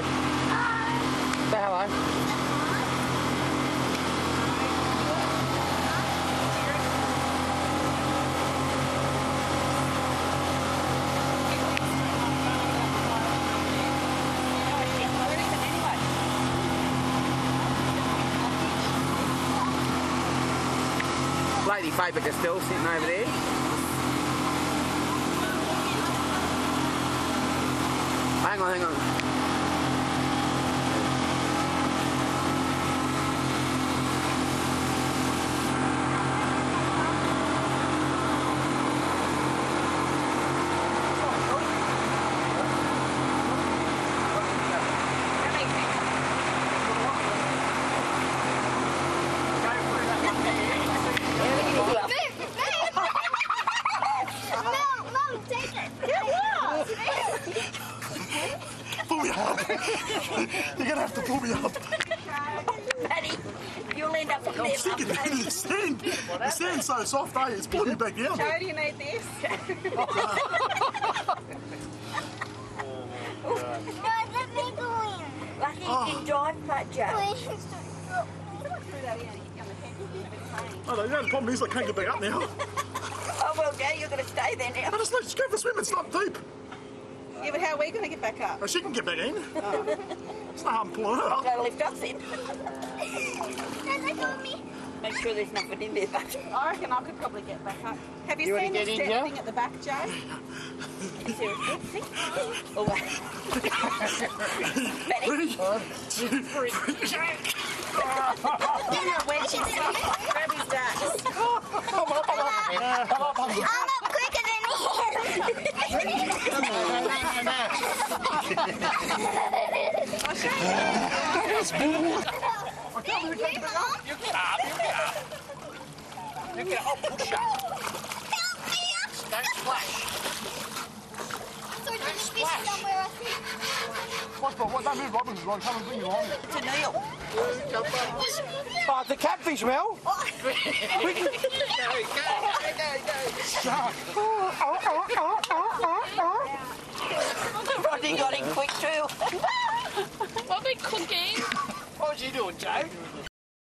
hello. Hi. Say hello. Lady Fabrica still sitting over there. hang on, hang on. Pull me up. You're gonna have to pull me up. Paddy, you'll end up on I'm there. sticking in the stand. The stand's so soft, eh? It's pulling me back down. Joe, do you need this? Lucky you can drive, but Joe. Oh, no, the only problem is I can't get back up now. Oh, well, Joe, you're going to stay there now. I just let just go for a swim. It's not deep. Yeah, but how are we going to get back up? Oh, she can get back in. Oh. It's not hard pulling her up. Got to lift us in. Make sure there's nothing in there, but I reckon I could probably get back up. Have you, You seen the step thing at the back, Joe? is there a good thing? Oh, wait. Paddy, Ready? One, two, three. When she's grab his dad. You get up, push up. Don't splash. What, what, what, don't move, Robin. Come and bring you on. to Neil. Oh, the catfish, Mel. Rodney got in quick too. What are we cooking? What was you doing, Joe?